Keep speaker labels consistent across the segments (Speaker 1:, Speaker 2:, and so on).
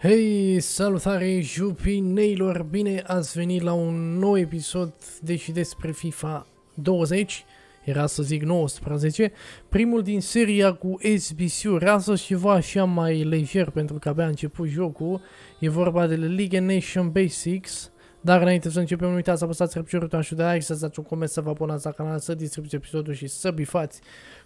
Speaker 1: Hei, salutare jupineilor! Bine ați venit la un nou episod de și despre FIFA 20, era să zic 19, primul din seria cu SBC-uri, astăzi ceva așa mai lejer pentru că abia a început jocul, e vorba de League Nation Basics, dar înainte să începem, nu uitați să apăsați răpciorul și de like, să dați un coment, să vă abonați la canal, să distribuiți episodul și să bifați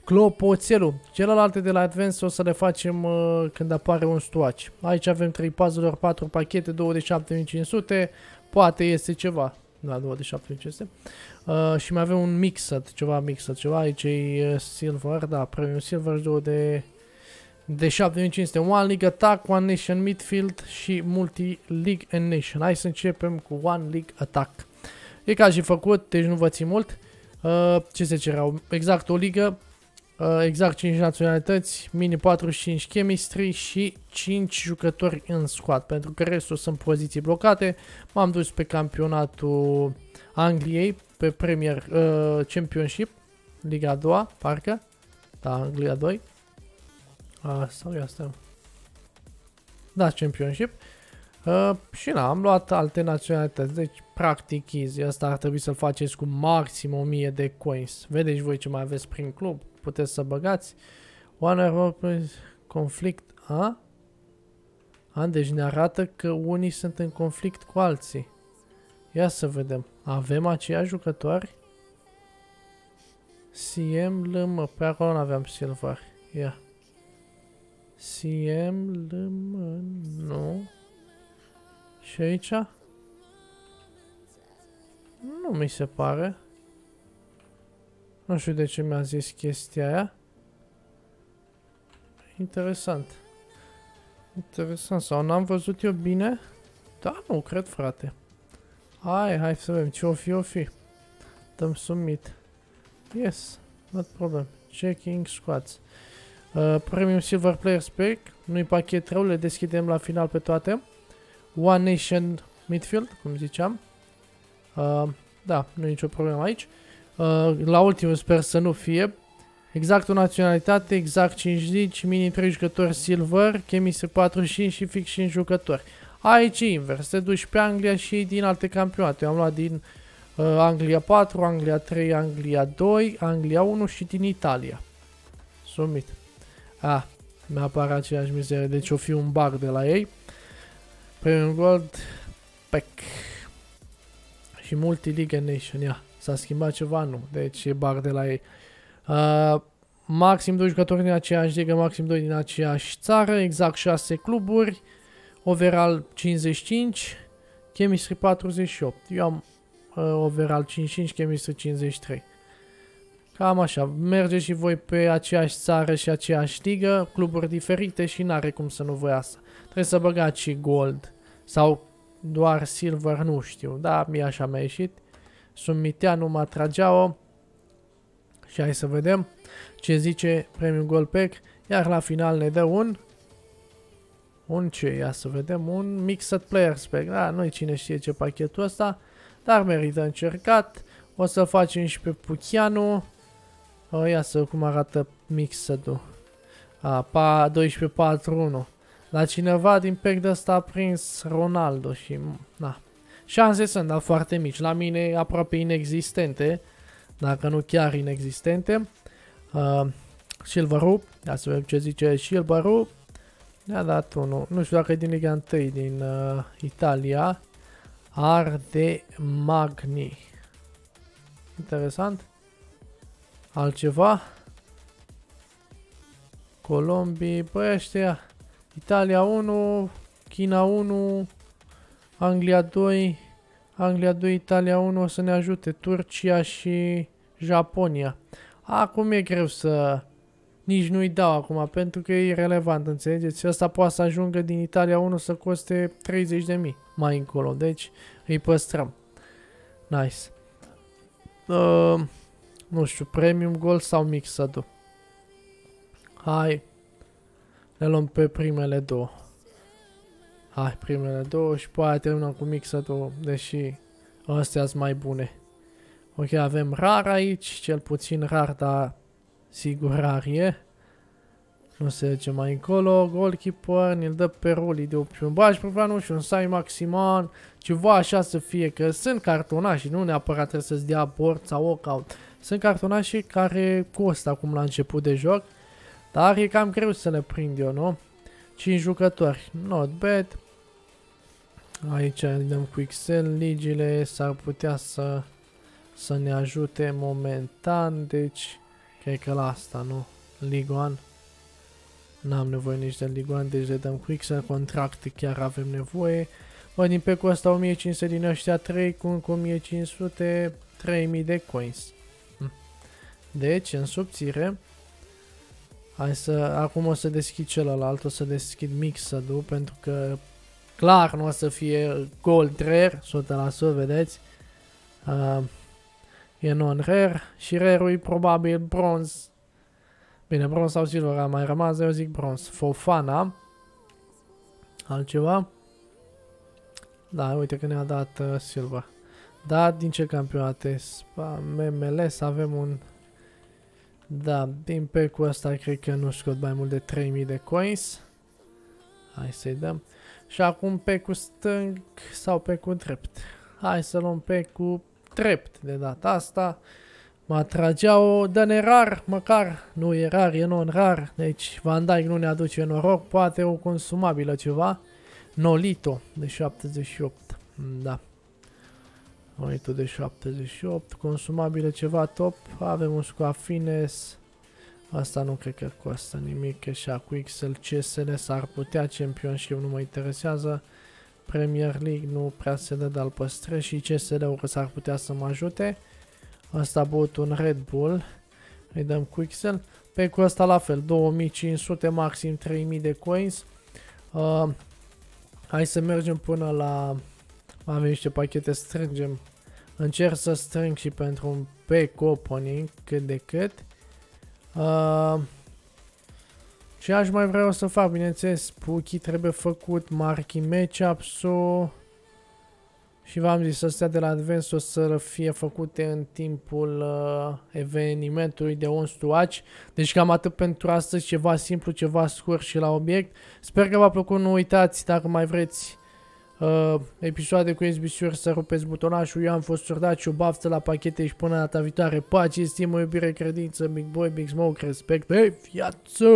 Speaker 1: clopoțelul. Celelalte de la Advance o să le facem uh, când apare un stoaci. Aici avem 3 puzzle 4 pachete, 2 de 7500, poate este ceva. Da, 2 de 7500. Uh, și mai avem un mixed, ceva mixed, ceva. Aici e uh, silver, da, premium silver, 2 de de 7500, One League Attack, One Nation Midfield și Multi League and Nation. Hai să începem cu One League Attack. E ca și făcut, deci nu vă țin mult. Uh, ce se cereau? Exact o ligă, uh, exact 5 naționalități, mini 45 chemistry și 5 jucători în squad, pentru că restul sunt poziții blocate. M-am dus pe campionatul Angliei, pe Premier uh, Championship, Liga a doua, parcă. Da, Anglia 2. A, sau e asta? Da, Championship. Uh, și na, am luat alte naționalități, deci practic easy. Asta ar trebui să-l faceți cu maxim 1000 de coins. Vedeți voi ce mai aveți prin club, puteți să băgați. One conflict, a? A, deci ne arată că unii sunt în conflict cu alții. Ia să vedem. Avem aceiași jucători? CM, LM, pe acolo nu aveam silver. Ia. Yeah. CM, LM, nu. Și aici? Nu mi se pare. Nu știu de ce mi-a zis chestia aia. Interesant. Interesant. Sau n-am văzut eu bine? Da, nu, cred, frate. Hai, hai să vedem ce o fi, o fi. Dăm submit. Yes, not problem. Checking squads. Uh, Premium Silver Players Pack, nu-i pachet rău, le deschidem la final pe toate. One Nation Midfield, cum ziceam. Uh, da, nu e nicio problemă aici. Uh, la ultimul sper să nu fie. Exact o naționalitate, exact 5 ligi, mini 3 jucători Silver, Chemistry 45 și fix 5 jucători. Aici invers, te duci pe Anglia și din alte campionate. Eu am luat din uh, Anglia 4, Anglia 3, Anglia 2, Anglia 1 și din Italia. Submit. Ah, mi-a apare aceeași mizerie, deci o fi un bug de la ei. Premium Gold, Pack. Și Multi-League Nation, ia. S-a schimbat ceva? Nu. Deci e bug de la ei. Uh, maxim 2 jucători din aceeași ligă, maxim 2 din aceeași țară, exact 6 cluburi. Overall 55, Chemistry 48. Eu am uh, overall 55, Chemistry 53. Cam așa, merge și voi pe aceeași țară și aceeași ligă, cluburi diferite și n-are cum să nu voi asta. Trebuie să băgați și gold sau doar silver, nu știu, da, mie așa mi-a ieșit. Summiteanu mă atrageau și hai să vedem ce zice Premium Gold Pack, iar la final ne dă un un ce, ia să vedem, un Mixed Players Pack, da, noi cine știe ce pachetul ăsta, dar merită încercat. O să facem și pe Puchianu, o, ia să cum arată mixed-ul. A, pa 12-4-1. La cineva din pack de ăsta a prins Ronaldo și... Na. Șanse sunt, dar foarte mici. La mine aproape inexistente. Dacă nu chiar inexistente. Uh, Silverul. Ia să vedem ce zice Silverul. Ne-a dat unul. Nu știu dacă e din Liga 1 din uh, Italia. Arde Magni. Interesant. Altceva? Colombii, băi ăștia, Italia 1, China 1, Anglia 2, Anglia 2, Italia 1 o să ne ajute, Turcia și Japonia. Acum e greu să... Nici nu-i dau acum, pentru că e irrelevant, înțelegeți? Ăsta poate să ajungă din Italia 1 să coste 30.000 mai încolo, deci îi păstrăm. Nice. Uh, nu știu, Premium Gold sau Mixed-ul. Hai. Le luăm pe primele două. Hai, primele două și poate terminăm cu Mixed-ul, deși astea sunt mai bune. Ok, avem rar aici, cel puțin rar, dar sigur rar e. Nu se duce mai încolo, goalkeeper, ne-l dă pe Roli de opțiune. Bă, aș prefera, nu știu, un Sai Maximan, ceva așa să fie, că sunt cartonași, nu neapărat trebuie să-ți dea port sau walkout. Sunt cartonași care costă acum la început de joc, dar e cam greu să le prind eu, nu? 5 jucători, not bad. Aici dăm cu Excel, ligile s-ar putea să, să ne ajute momentan, deci cred că la asta, nu? League 1. N-am nevoie nici de League 1, deci le dăm cu Excel, contracte chiar avem nevoie. Bă, din pe cu asta 1500 din ăștia 3 cu încă 1500, 3000 de coins. Hm. Deci, în subțire, hai să, acum o să deschid celălalt, o să deschid mixed pentru că clar nu o să fie gold rare, 100%, vedeți? Uh, e non-rare și rare-ul e probabil bronz. Bine, bronz sau silver a mai rămas, eu zic bronz. Fofana. Altceva? Da, uite că ne-a dat uh, silver. Da, din ce campionate? MLS avem un... Da, din pe cu ăsta cred că nu scot mai mult de 3000 de coins. Hai să-i dăm. Și acum pe cu stâng sau pe cu drept. Hai să luăm pe cu drept de data asta. Mă atragea o dă rar, măcar. Nu e rar, e non-rar. Deci Van Dijk nu ne aduce noroc. Poate o consumabilă ceva. Nolito de 78. Da. Nolito de 78. Consumabile ceva top. Avem un Scoafines. Asta nu cred că costă nimic, așa cu XL CSL s-ar putea, Championship nu mă interesează, Premier League nu prea se dă, dar păstrez și CSL-ul s-ar putea să mă ajute. Asta a băut un Red Bull, îi dăm cu XL. Pe cu asta la fel, 2500, maxim 3000 de coins. Uh, hai să mergem până la... Avem niște pachete, strângem. Încerc să strâng și pentru un pack opening, cât de cât. Uh, și aș mai vreau să fac, bineînțeles, Puki trebuie făcut, marking matchups-ul și v-am zis, astea de la Advance o să fie făcute în timpul uh, evenimentului de On to Watch. Deci cam atât pentru astăzi, ceva simplu, ceva scurt și la obiect. Sper că v-a plăcut, nu uitați dacă mai vreți uh, episoade cu SBC-uri să rupeți butonașul. Eu am fost Surdaciu, baftă la pachete și până data viitoare. Pace, stimă, iubire, credință, Big Boy, Big Smoke, respect, hei, viață!